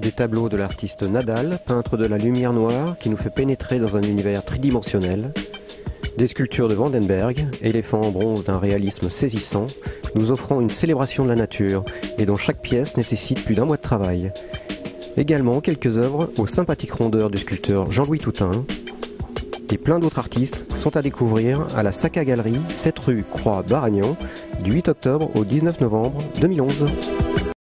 Des tableaux de l'artiste Nadal, peintre de la lumière noire qui nous fait pénétrer dans un univers tridimensionnel. Des sculptures de Vandenberg, éléphants en bronze d'un réalisme saisissant, nous offrant une célébration de la nature et dont chaque pièce nécessite plus d'un mois de travail. Également quelques œuvres aux sympathiques rondeurs du sculpteur Jean-Louis Toutain. Et plein d'autres artistes sont à découvrir à la Sacca Galerie, 7 rue Croix Baragnon, du 8 octobre au 19 novembre 2011.